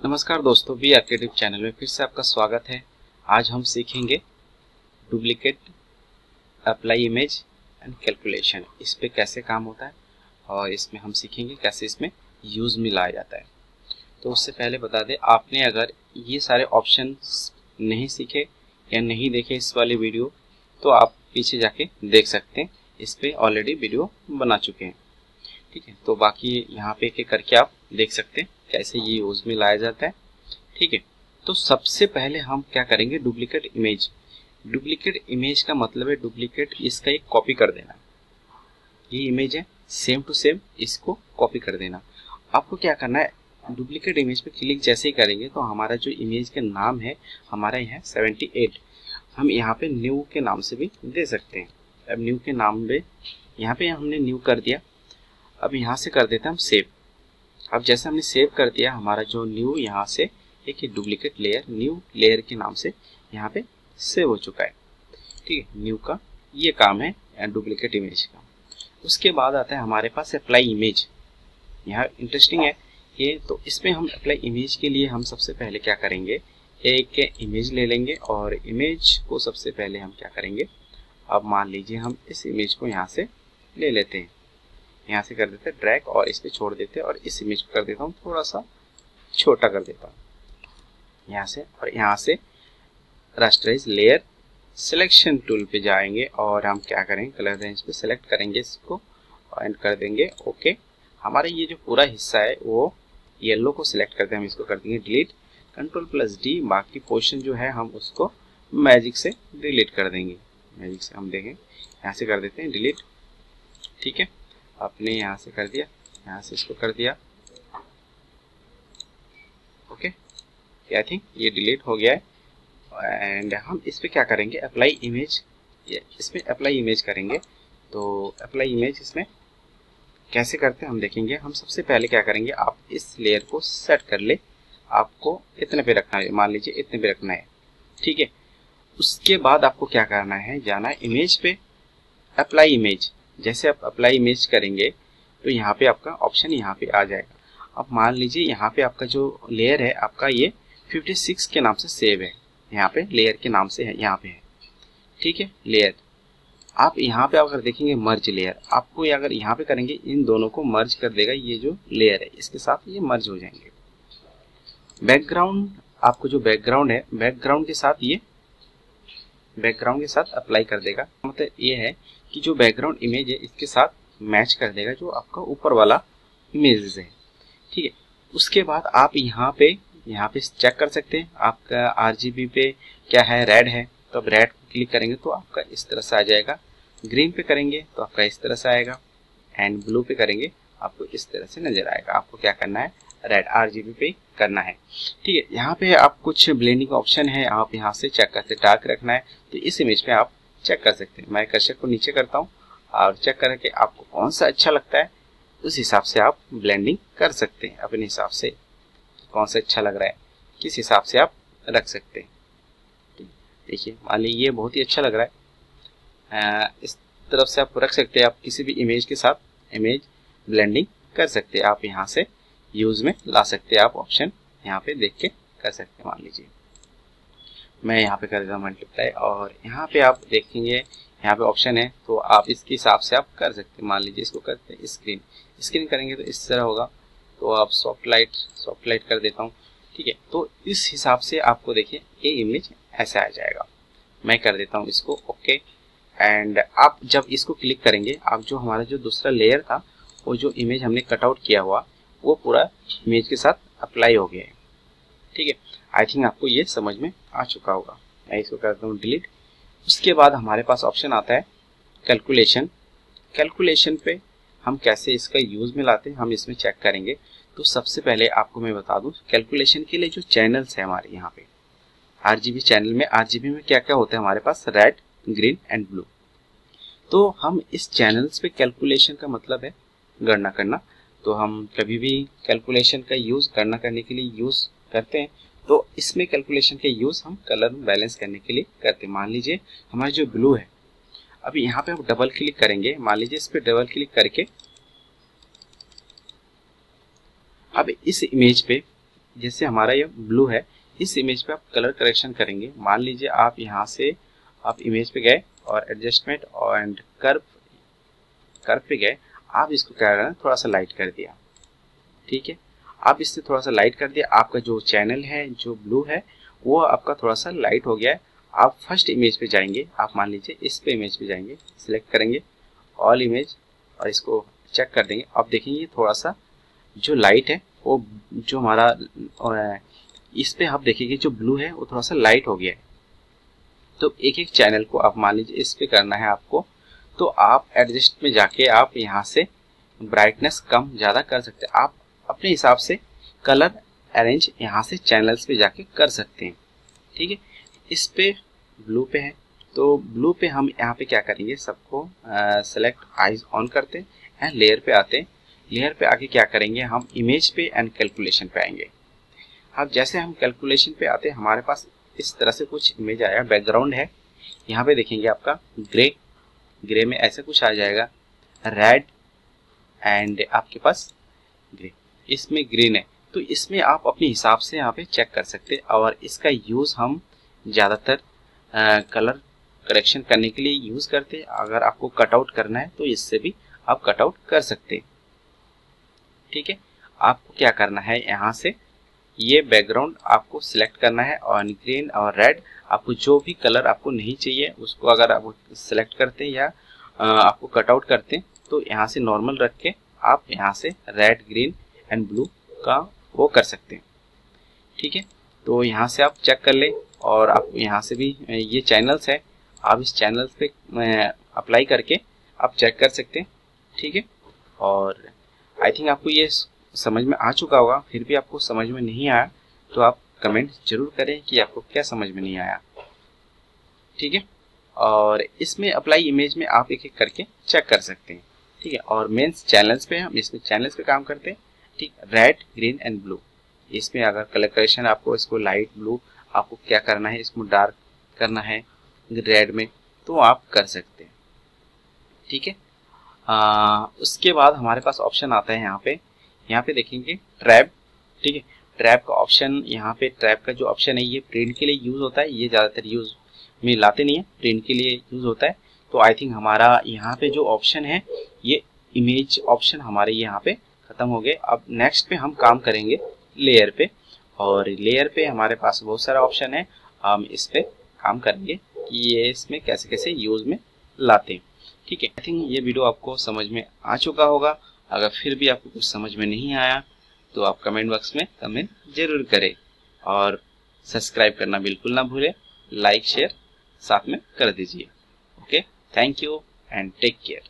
नमस्कार दोस्तों B आर्केटिव channel में फिर से आपका स्वागत है। आज हम सीखेंगे duplicate apply image and calculation इस पर कैसे काम होता है और इसमें हम सीखेंगे कैसे इसमें यूज़ में लाया जाता है। तो उससे पहले बता दें, आपने अगर ये सारे ऑप्शन नहीं सीखे या नहीं देखे इस वाले वीडियो तो आप पीछे जाके देख सकते हैं। इस पर ऑलरेडी वीडियो बना चुके हैं। ठीक है तो बाकी यहाँ पे एक करके आप देख सकते हैं। कैसे ये यूज़ में लाया जाता है। ठीक है तो सबसे पहले हम क्या करेंगे? डुप्लीकेट इमेज डुप्लीकेट इमेज का मतलब है डुप्लीकेट इसका एक कॉपी कर देना। ये इमेज है सेम टू सेम इसको कॉपी कर देना। आपको क्या करना है? डुप्लीकेट इमेज पे क्लिक जैसे ही करेंगे तो हमारा जो इमेज का नाम है, हमारा यहाँ सेवेंटी एट हम यहाँ पे न्यू के नाम से भी दे सकते हैं। अब न्यू के नाम पे, यहाँ पे हमने न्यू कर दिया। अब यहाँ से कर देते हैं हम सेव अब जैसे हमने सेव कर दिया हमारा जो न्यू यहाँ से, एक ही डुप्लीकेट लेयर न्यू लेयर के नाम से यहाँ पे सेव हो चुका है। ठीक है न्यू का ये काम है डुप्लीकेट इमेज का। उसके बाद आता है हमारे पास अप्लाई इमेज यहाँ इंटरेस्टिंग है ये तो इसमें हम अप्लाई इमेज के लिए हम सबसे पहले क्या करेंगे? एक इमेज ले लेंगे, और इमेज को सबसे पहले हम क्या करेंगे? अब मान लीजिए हम इस इमेज को यहाँ से ले लेते हैं। यहाँ से कर देते ड्रैग और इस पर छोड़ देते और इस इमेज को कर देता हूँ थोड़ा सा छोटा कर देता हूँ। यहाँ से और यहाँ से रास्टराइज लेयर सिलेक्शन टूल पे जाएँगे और हम क्या करेंगे कलर रेंज पे सिलेक्ट करेंगे इसको एंड कर देंगे ओके हमारा ये जो पूरा हिस्सा है, वो येलो को सिलेक्ट करते हैं, हम इसको कर देंगे डिलीट कंट्रोल प्लस डी बाकी पोर्शन जो है, हम उसको मैजिक से डिलीट कर देंगे। मैजिक से हम देखें, यहाँ से कर देते हैं डिलीट ठीक है। आपने यहाँ से कर दिया, यहाँ से इसको कर दिया। ओके आई थिंक ये डिलीट हो गया है। एंड हम इस पर क्या करेंगे? अप्लाई इमेज इसमें अप्लाई इमेज करेंगे। तो अप्लाई इमेज इसमें कैसे करते हैं हम देखेंगे। हम सबसे पहले क्या करेंगे? आप इस लेयर को सेट कर ले। आपको इतने पे रखना है। मान लीजिए इतने पे रखना है। ठीक है? उसके बाद आपको क्या करना है? जाना है इमेज पे। अप्लाई इमेज जैसे आप अप्लाई इमेज करेंगे तो यहाँ पे आपका ऑप्शन यहाँ पे आ जाएगा। अब मान लीजिए यहाँ पे आपका जो लेयर है, आपका ये 56 के नाम से सेव है। यहाँ पे लेयर के नाम से है, यहाँ पे है। ठीक है लेयर आप यहाँ पे अगर देखेंगे मर्ज लेयर आपको अगर यहाँ पे करेंगे, इन दोनों को मर्ज कर देगा ये जो लेयर है, इसके साथ ये मर्ज हो जाएँगे। बैकग्राउंड आपको जो बैकग्राउंड है बैकग्राउंड के साथ ये बैकग्राउंड के साथ अप्लाई कर देगा। मतलब ये है कि जो बैकग्राउंड इमेज है, इसके साथ मैच कर देगा जो आपका ऊपर वाला इमेज है। ठीक है? उसके बाद आप यहाँ पे यहाँ पे चेक कर सकते हैं। आपका आरजीबी पे क्या है? रेड है। तो अब रेड क्लिक करेंगे तो आपका इस तरह से आ जाएगा। ग्रीन पे करेंगे तो आपका इस तरह से आएगा। एंड ब्लू पे करेंगे, आपको इस तरह से नज़र आएगा। आपको क्या करना है? रेड आर पे करना है। ठीक है, यहाँ पे आप कुछ ब्लेंडिंग ऑप्शन है, आप यहाँ से चेक करते डार्क रखना है तो इस इमेज पे आप चेक कर सकते हैं। मैं कर्सर को नीचे करता हूँ और चेक करके आपको कौन सा अच्छा लगता है, उस हिसाब से आप ब्लेंडिंग कर सकते हैं, अपने हिसाब से कौन सा अच्छा लग रहा है, किस हिसाब से आप रख सकते हैं। देखिए, मान ली ये बहुत ही अच्छा लग रहा है। इस तरफ़ से आप रख सकते हैं, आप किसी भी इमेज के साथ इमेज ब्लेंडिंग कर सकते हैं, आप यहाँ से यूज़ में ला सकते हैं आप ऑप्शन यहाँ पे देख के कर सकते हैं, मान लीजिए। मैं यहाँ पे कर देता हूँ मल्टीप्लाई और यहाँ पे आप देखेंगे, यहाँ पे ऑप्शन है तो आप इसके हिसाब से आप कर सकते हैं। मान लीजिए इसको करते हैं स्क्रीन स्क्रीन करेंगे तो इस तरह होगा। तो आप सॉफ्ट लाइट सॉफ्ट लाइट कर देता हूँ। ठीक है तो इस हिसाब से आपको देखिए, ये इमेज ऐसे आ जाएगा। मैं कर देता हूँ इसको ओके एंड आप जब इसको क्लिक करेंगे, आप जो हमारा जो दूसरा लेयर था, वो जो इमेज हमने कटआउट किया हुआ वो पूरा इमेज के साथ अप्लाई हो गया है। ठीक है? आई थिंक आपको ये समझ में आ चुका होगा। मैं इसको करता हूँ डिलीट उसके बाद हमारे पास ऑप्शन आता है कैलकुलेशन कैलकुलेशन पे हम कैसे इसका यूज़ में लाते हैं, हम इसमें चेक करेंगे। तो सबसे पहले आपको मैं बता दूँ कैलकुलेशन के लिए जो चैनल्स है हमारे यहाँ पे आर चैनल में, आरजीबी में क्या क्या होता है हमारे पास? रेड ग्रीन एंड ब्लू तो हम इस चैनल्स पे कैलकुलेशन का मतलब है गणना करना। तो हम कभी भी कैलकुलेशन का यूज़ गणना करने के लिए यूज़ करते हैं। तो इसमें कैलकुलेशन के यूज़ हम कलर बैलेंस करने के लिए करते हैं। मान लीजिए, हमारा जो ब्लू है अभी यहाँ पे हम डबल क्लिक करेंगे। मान लीजिए, इस पर डबल क्लिक करके अब इस इमेज पे, जैसे हमारा ये ब्लू है, इस इमेज पे आप कलर करेक्शन करेंगे। मान लीजिए, आप यहाँ से आप इमेज पे गए और एडजस्टमेंट एंड कर्व कर्व पे गए। आप इसको क्या करना थोड़ा सा लाइट कर दिया। ठीक है? आप इससे थोड़ा सा लाइट कर दिया। आपका जो चैनल है, जो ब्लू है, वो आपका थोड़ा सा लाइट हो गया है। आप फ़र्स्ट इमेज पे जाएँगे। आप मान लीजिए, इस पे इमेज पे जाएँगे। सिलेक्ट करेंगे। ऑल इमेज और इसको चेक कर देंगे। आप देखेंगे थोड़ा सा जो लाइट है, वो जो हमारा इस पे आप देखेंगे जो ब्लू है, वो थोड़ा सा लाइट हो गया है। तो एक एक चैनल को आप मान लीजिए, इस पे करना है आपको। तो आप एडजस्ट में जाके आप यहाँ से ब्राइटनेस कम ज़्यादा कर सकते हैं। आप अपने हिसाब से कलर अरेंज यहाँ से चैनल्स पे जाके कर सकते हैं। ठीक है? इस पे ब्लू पे है। तो ब्लू पे हम यहाँ पे क्या करेंगे? सबको सेलेक्ट आइज़ ऑन करते हैं लेयर पे आते हैं। लेयर पे आके क्या करेंगे? हम इमेज पे एंड कैलकुलेशन पे आएँगे। अब जैसे हम कैलकुलेशन पे आते हैं, हमारे पास इस तरह से कुछ इमेज आया बैकग्राउंड है। यहाँ पे देखेंगे आपका ग्रे ग्रे में ऐसा कुछ आ जाएगा। रेड एंड आपके पास ग्रे इसमें ग्रीन है। तो इसमें आप अपने हिसाब से यहाँ पे चेक कर सकते हैं और इसका यूज़ हम ज़्यादातर कलर करेक्शन करने के लिए यूज़ करते हैं। अगर आपको कटआउट करना है तो इससे भी आप कटआउट कर सकते हैं। ठीक है? आपको क्या करना है? यहाँ से ये बैकग्राउंड आपको सिलेक्ट करना है और ग्रीन और रेड आपको जो भी कलर आपको नहीं चाहिए, उसको अगर आप सिलेक्ट करते हैं या आपको कटआउट करते हैं तो यहाँ से नॉर्मल रख के आप यहाँ से रेड ग्रीन एंड ब्लू का वो कर सकते हैं। ठीक है? तो यहाँ से आप चेक कर लें और आप यहाँ से भी ये चैनल्स है, आप इस चैनल्स पे अप्लाई करके आप चेक कर सकते हैं। ठीक है? और आई थिंक आपको ये समझ में आ चुका होगा फिर भी आपको समझ में नहीं आया तो आप कमेंट ज़रूर करें कि आपको क्या समझ में नहीं आया। ठीक है? और इसमें अप्लाई इमेज में आप एक एक करके चेक कर सकते हैं। ठीक है? और मेन्स चैनल्स पे हम इसमें चैनल्स पे काम करते हैं। ठीक? रेड ग्रीन एंड ब्लू इसमें अगर कलर करेक्शन आपको इसको लाइट ब्लू आपको क्या करना है इसको डार्क करना है रेड में तो आप कर सकते हैं। ठीक है? आ, उसके बाद हमारे पास ऑप्शन आता है यहाँ पे। यहाँ पे देखेंगे ट्रैप ठीक है? ट्रैप का ऑप्शन यहाँ पे ट्रैप का जो ऑप्शन है, ये प्रिंट के लिए यूज़ होता है। ये ज़्यादातर यूज़ में लाते नहीं है। प्रिंट के लिए यूज़ होता है। तो आई थिंक हमारा यहाँ पे जो ऑप्शन है, ये इमेज ऑप्शन हमारे यहाँ पे ख़त्म हो गए। अब नेक्स्ट पे हम काम करेंगे लेयर पे। और लेयर पे हमारे पास बहुत सारा ऑप्शन है। हम इस पे काम करेंगे कि ये इसमें कैसे कैसे यूज़ में लाते हैं। ठीक है? आई थिंक ये वीडियो आपको समझ में आ चुका होगा। अगर फिर भी आपको कुछ समझ में नहीं आया तो आप कमेंट बॉक्स में कमेंट ज़रूर करें। और सब्सक्राइब करना बिल्कुल ना भूलें लाइक शेयर साथ में कर दीजिए। Okay thank you and take care.